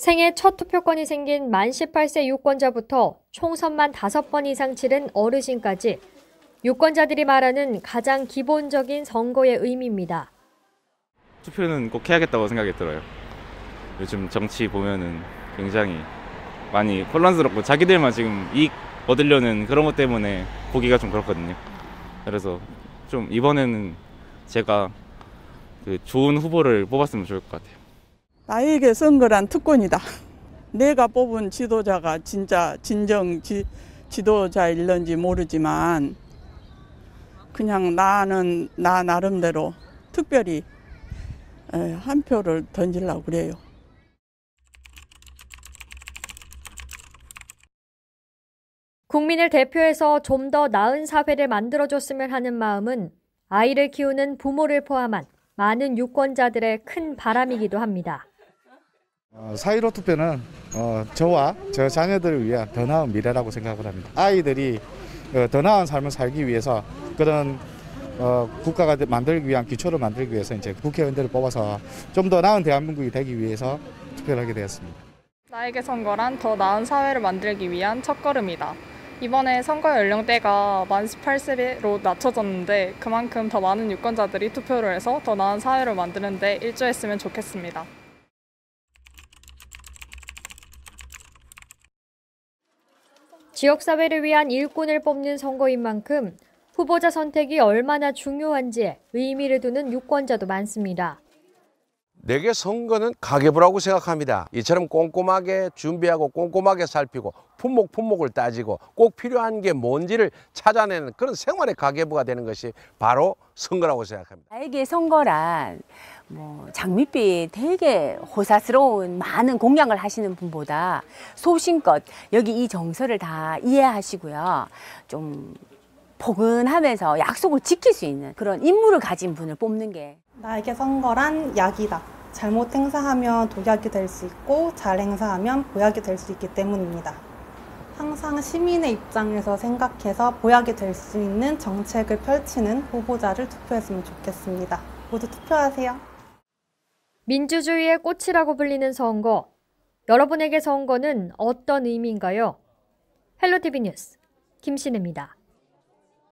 생애 첫 투표권이 생긴 만 18세 유권자부터 총선만 5번 이상 치른 어르신까지 유권자들이 말하는 가장 기본적인 선거의 의미입니다. 투표는 꼭 해야겠다고 생각이 들어요. 요즘 정치 보면은 굉장히 많이 혼란스럽고 자기들만 지금 이익 얻으려는 그런 것 때문에 보기가 좀 그렇거든요. 그래서 좀 이번에는 제가 그 좋은 후보를 뽑았으면 좋을 것 같아요. 나에게 선거란 특권이다. 내가 뽑은 지도자가 진짜 진정 지, 지도자일런지 모르지만 그냥 나는 나 나름대로 특별히 에, 한 표를 던지려고 그래요. 국민을 대표해서 좀 더 나은 사회를 만들어줬으면 하는 마음은 아이를 키우는 부모를 포함한 많은 유권자들의 큰 바람이기도 합니다. 어, 4.15 투표는 어, 저와 저 자녀들을 위한 더 나은 미래라고 생각을 합니다. 아이들이 어, 더 나은 삶을 살기 위해서 그런 어, 국가가 되- 만들기 위한 기초를 만들기 위해서 이제 국회의원들을 뽑아서 좀 더 나은 대한민국이 되기 위해서 투표를 하게 되었습니다. 나에게 선거란 더 나은 사회를 만들기 위한 첫걸음이다. 이번에 선거 연령대가 만 18세로 낮춰졌는데 그만큼 더 많은 유권자들이 투표를 해서 더 나은 사회를 만드는데 일조했으면 좋겠습니다. 지역사회를 위한 일꾼을 뽑는 선거인 만큼 후보자 선택이 얼마나 중요한지에 의미를 두는 유권자도 많습니다. 내게 선거는 가계부라고 생각합니다. 이처럼 꼼꼼하게 준비하고 꼼꼼하게 살피고 품목 품목을 따지고 꼭 필요한 게 뭔지를 찾아내는 그런 생활의 가계부가 되는 것이 바로 선거라고 생각합니다. 나에게 선거란 뭐 장밋빛 되게 호사스러운 많은 공약을 하시는 분보다 소신껏 여기 이 정서를 다 이해하시고요. 좀 포근하면서 약속을 지킬 수 있는 그런 임무를 가진 분을 뽑는 게 나에게 선거란 약이다. 잘못 행사하면 독약이 될 수 있고 잘 행사하면 보약이 될 수 있기 때문입니다. 항상 시민의 입장에서 생각해서 보약이 될 수 있는 정책을 펼치는 후보자를 투표했으면 좋겠습니다. 모두 투표하세요. 민주주의의 꽃이라고 불리는 선거. 여러분에게 선거는 어떤 의미인가요? 헬로티비 뉴스 김신혜입니다.